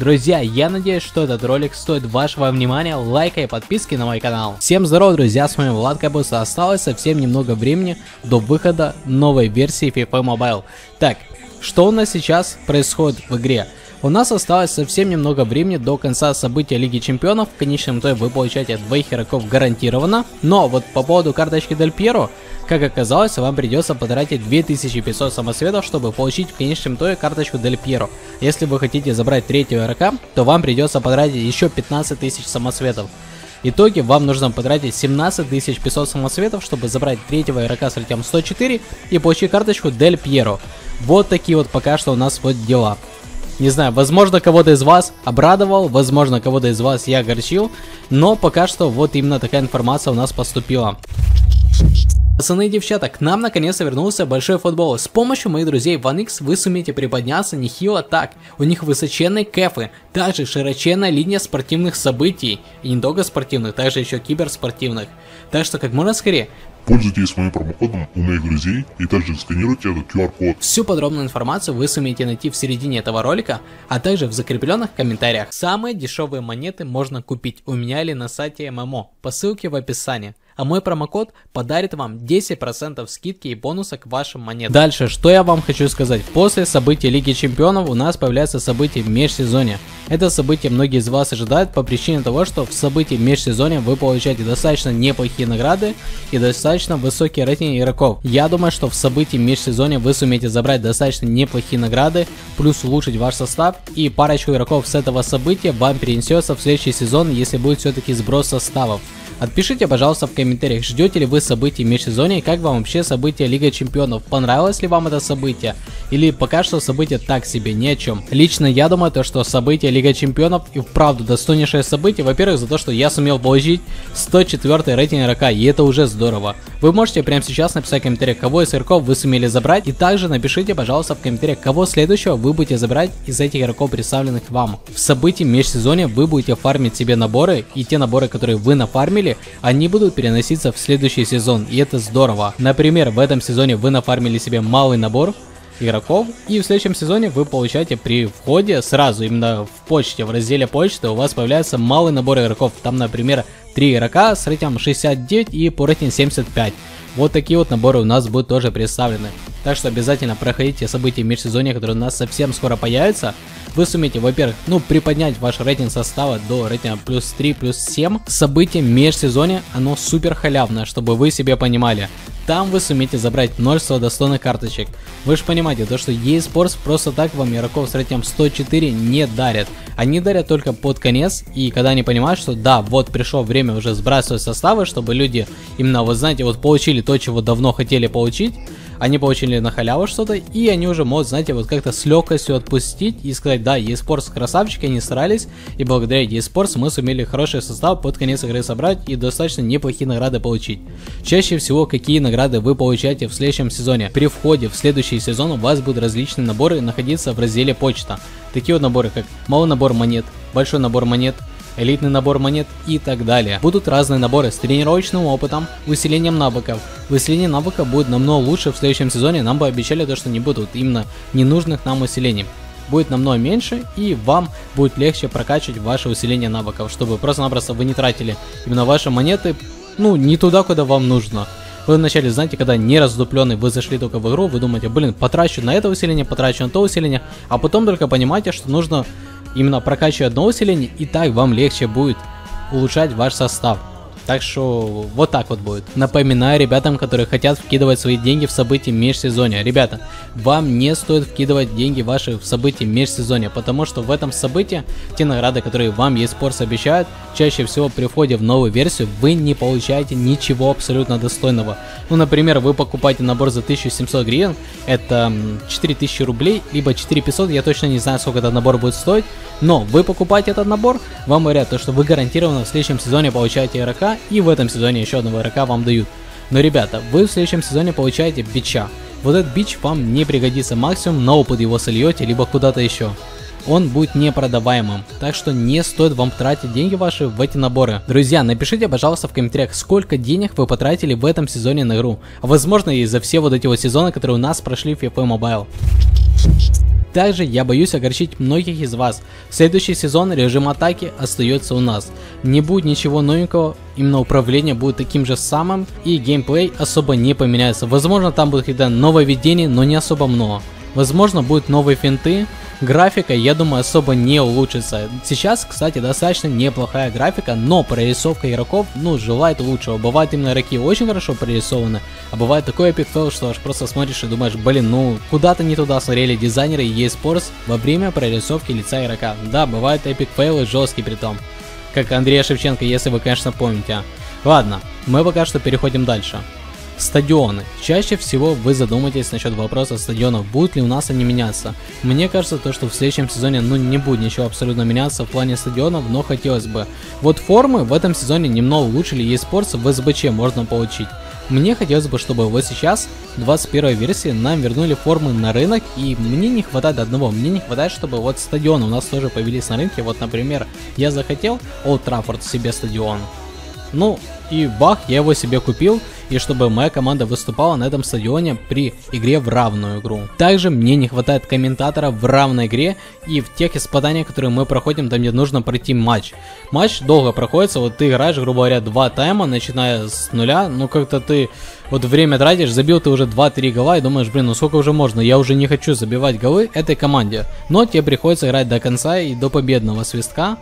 Друзья, я надеюсь, что этот ролик стоит вашего внимания, лайка и подписки на мой канал. Всем здорова, друзья, с вами Влад Кабус. Осталось совсем немного времени до выхода новой версии FIFA Mobile. Так, что у нас сейчас происходит в игре? У нас осталось совсем немного времени до конца события Лиги Чемпионов. В конечном итоге вы получаете двоих игроков гарантированно. Но вот по поводу карточки Дель Пьеро, как оказалось, вам придется потратить 2500 самосветов, чтобы получить в конечном итоге карточку Дель Пьеро. Если вы хотите забрать третьего игрока, то вам придется потратить еще 15 тысяч самосветов. В итоге вам нужно потратить 17 500 самосветов, чтобы забрать третьего игрока с рейтингом 104 и получить карточку Дель Пьеро. Вот такие вот пока что у нас вот дела. Не знаю, возможно, кого-то из вас обрадовал, возможно, кого-то из вас я огорчил, но пока что вот именно такая информация у нас поступила. Пацаны и девчата, к нам наконец-то вернулся большой футбол. С помощью моих друзей OneX вы сумеете приподняться нехило так. У них высоченные кэфы, также широченная линия спортивных событий. И не только спортивных, также еще киберспортивных. Так что как можно скорее Пользуйтесь моим промокодом у моих друзей и также сканируйте этот QR-код. Всю подробную информацию вы сумеете найти в середине этого ролика, а также в закрепленных комментариях. Самые дешевые монеты можно купить у меня или на сайте ММО по ссылке в описании а мой промокод подарит вам 10% скидки и бонуса к вашим монетам. Дальше, что я вам хочу сказать. После событий Лиги Чемпионов у нас появляется событие в межсезонье. Это событие многие из вас ожидают по причине того, что в событии в межсезонье вы получаете достаточно неплохие награды и достаточно высокие рейтинги игроков. Я думаю, что в событии в межсезонье вы сумеете забрать достаточно неплохие награды, плюс улучшить ваш состав и парочку игроков с этого события вам перенесется в следующий сезон, если будет все-таки сброс составов. Отпишите, пожалуйста, в комментариях, ждете ли вы событий в межсезонье как вам вообще событие Лига Чемпионов. Понравилось ли вам это событие? Или пока что событие так себе, ни о чем. Лично я думаю, то, что событие Лига Чемпионов и вправду достойнейшее событие. Во-первых, за то, что я сумел получить 104 рейтинг игрока, и это уже здорово. Вы можете прямо сейчас написать в комментариях, кого из игроков вы сумели забрать. И также напишите, пожалуйста, в комментариях, кого следующего вы будете забрать из этих игроков, представленных вам. В событии межсезонье вы будете фармить себе наборы, и те наборы, которые вы нафармили, они будут переноситься в следующий сезон, и это здорово. Например, в этом сезоне вы нафармили себе малый набор игроков, и в следующем сезоне вы получаете при входе сразу, именно в почте, в разделе почты у вас появляется малый набор игроков. Там, например, 3 игрока с рейтингом 69 и по рейтингу 75. Вот такие вот наборы у нас будут тоже представлены. Так что обязательно проходите события в межсезонье, которые у нас совсем скоро появятся вы сумеете, во-первых, ну, приподнять ваш рейтинг состава до рейтинга плюс 3, плюс 7. Событие межсезонье, оно супер халявное, чтобы вы себе понимали. Там вы сумеете забрать множество достойных карточек. Вы же понимаете, то что eSports просто так вам игроков с рейтингом 104 не дарят. Они дарят только под конец, и когда они понимают, что да, вот пришло время уже сбрасывать составы, чтобы люди именно, вот знаете, вот получили то, чего давно хотели получить, они получили на халяву что-то, и они уже могут, знаете, вот как-то с легкостью отпустить и сказать, да, eSports красавчики, они старались, и благодаря eSports мы сумели хороший состав под конец игры собрать и достаточно неплохие награды получить. Чаще всего, какие награды вы получаете в следующем сезоне? При входе в следующий сезон у вас будут различные наборы находиться в разделе почта. Такие вот наборы, как малый набор монет, большой набор монет, элитный набор монет и так далее. Будут разные наборы с тренировочным опытом, усилением навыков. Усиление навыка будет намного лучше в следующем сезоне, нам бы обещали то, что не будут именно ненужных нам усилений будет намного меньше, и вам будет легче прокачивать ваше усиление навыков, чтобы просто-напросто вы не тратили именно ваши монеты, ну, не туда, куда вам нужно. Вы вначале, знаете, когда не раздупленный, вы зашли только в игру, вы думаете, блин, потрачу на это усиление, потрачу на то усиление, а потом только понимаете, что нужно именно прокачивая одно усиление, и так вам легче будет улучшать ваш состав. Так что вот так вот будет. Напоминаю ребятам, которые хотят вкидывать свои деньги в события межсезонья. Ребята, вам не стоит вкидывать деньги ваши в события межсезонья, потому что в этом событии те награды, которые вам eSports обещают, чаще всего при входе в новую версию вы не получаете ничего абсолютно достойного. Ну, например, вы покупаете набор за 1700 гривен, это 4000 рублей, либо 4500, я точно не знаю, сколько этот набор будет стоить, но вы покупаете этот набор, вам говорят, то, что вы гарантированно в следующем сезоне получаете игрока, и в этом сезоне еще одного игрока вам дают. Но, ребята, вы в следующем сезоне получаете бича. Вот этот бич вам не пригодится максимум, на опыт его сольете, либо куда-то еще. Он будет непродаваемым, так что не стоит вам тратить деньги ваши в эти наборы. Друзья, напишите, пожалуйста, в комментариях, сколько денег вы потратили в этом сезоне на игру. Возможно, и за все вот эти вот сезоны, которые у нас прошли в FIFA Mobile. Также я боюсь огорчить многих из вас. Следующий сезон режим атаки остается у нас. Не будет ничего новенького, именно управление будет таким же самым и геймплей особо не поменяется. Возможно там будут какие-то нововведения, но не особо много. Возможно будут новые финты, Графика, я думаю, особо не улучшится. Сейчас, кстати, достаточно неплохая графика, но прорисовка игроков, ну, желает лучшего. Бывает именно игроки очень хорошо прорисованы, а бывает такой epic fail, что аж просто смотришь и думаешь, блин, ну, куда-то не туда смотрели дизайнеры и EA Sports во время прорисовки лица игрока. Да, бывают epic fail ы жесткие при том. Как Андрея Шевченко, если вы, конечно, помните. Ладно, мы пока что переходим дальше. Стадионы. Чаще всего вы задумаетесь насчет вопроса стадионов, будут ли у нас они меняться. Мне кажется, то, что в следующем сезоне ну не будет ничего абсолютно меняться в плане стадионов, но хотелось бы. Вот формы в этом сезоне немного улучшили, EA Sports в СБЧ можно получить. Мне хотелось бы, чтобы вот сейчас, в 21 версии, нам вернули формы на рынок, и мне не хватает одного, мне не хватает, чтобы вот стадионы у нас тоже появились на рынке, вот, например, я захотел Old Trafford себе стадион, ну, и бах, я его себе купил, и чтобы моя команда выступала на этом стадионе при игре в равную игру. Также мне не хватает комментатора в равной игре и в тех испытаниях, которые мы проходим, там где нужно пройти матч. Матч долго проходится, вот ты играешь, грубо говоря, два тайма, начиная с нуля, ну как-то ты вот время тратишь, забил ты уже 2-3 гола и думаешь, блин, ну сколько уже можно, я уже не хочу забивать голы этой команде. Но тебе приходится играть до конца и до победного свистка.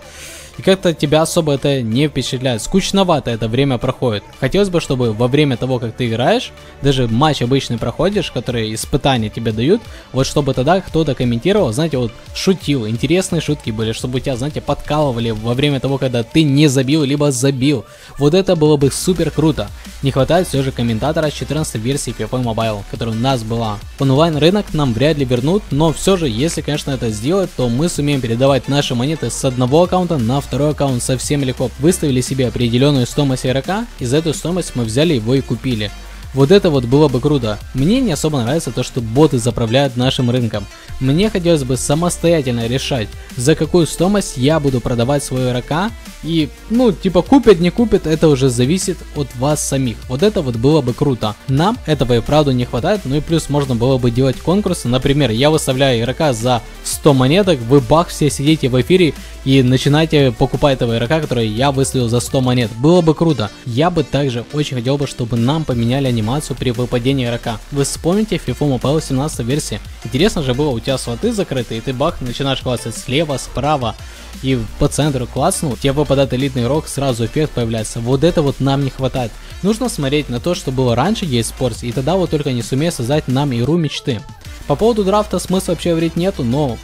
И как-то тебя особо это не впечатляет. Скучновато это время проходит. Хотелось бы, чтобы во время того, как ты играешь, даже матч обычный проходишь, которые испытания тебе дают, вот чтобы тогда кто-то комментировал, знаете, вот шутил, интересные шутки были, чтобы тебя, знаете, подкалывали во время того, когда ты не забил, либо забил. Вот это было бы супер круто. Не хватает все же комментатора 14 версии PFP Mobile, которая у нас была. Онлайн рынок нам вряд ли вернут, но все же, если, конечно, это сделать, то мы сумеем передавать наши монеты с одного аккаунта на второй аккаунт совсем легко. Выставили себе определенную стоимость игрока, и за эту стоимость мы взяли его и купили. Вот это вот было бы круто. Мне не особо нравится то, что боты заправляют нашим рынком. Мне хотелось бы самостоятельно решать, за какую стоимость я буду продавать своего игрока. И, ну, типа, купят, не купят, это уже зависит от вас самих. Вот это вот было бы круто. Нам этого и правду не хватает, ну и плюс можно было бы делать конкурсы. Например, я выставляю игрока за 100 монеток, вы бах, все сидите в эфире и начинаете покупать этого игрока, который я выставил за 100 монет. Было бы круто. Я бы также очень хотел бы, чтобы нам поменяли анимацию при выпадении игрока. Вы вспомните FIFA Mobile 17 версии. Интересно же было, у тебя слоты закрыты, и ты бах, начинаешь классать слева, справа, и по центру класснул, тебе выпадает элитный игрок, сразу эффект появляется. Вот это вот нам не хватает. Нужно смотреть на то, что было раньше eSports, и тогда вот только не сумеет создать нам игру мечты. По поводу драфта смысла вообще говорить нету, но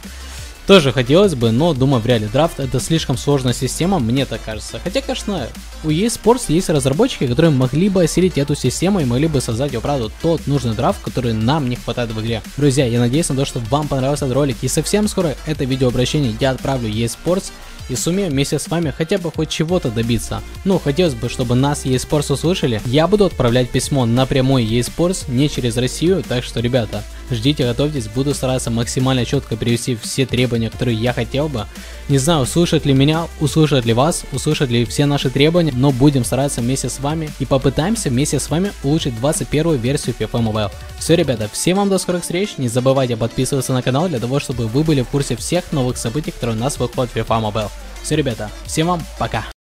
тоже хотелось бы, но думаю, вряд ли драфт это слишком сложная система, мне так кажется. Хотя, конечно, у eSports есть разработчики, которые могли бы осилить эту систему и могли бы создать, правда, тот нужный драфт, который нам не хватает в игре. Друзья, я надеюсь на то, что вам понравился этот ролик и совсем скоро это видеообращение я отправлю eSports и сумеем вместе с вами хотя бы хоть чего-то добиться. Ну, хотелось бы, чтобы нас eSports услышали. Я буду отправлять письмо напрямую eSports, не через Россию, так что, ребята, ждите, готовьтесь, буду стараться максимально четко привести все требования, которые я хотел бы. Не знаю, услышат ли меня, услышат ли вас, услышат ли все наши требования, но будем стараться вместе с вами и попытаемся вместе с вами улучшить 21 версию FIFA Mobile. Все, ребята, всем вам до скорых встреч, не забывайте подписываться на канал для того, чтобы вы были в курсе всех новых событий, которые у нас выходят в FIFA Mobile. Все, ребята, всем вам пока.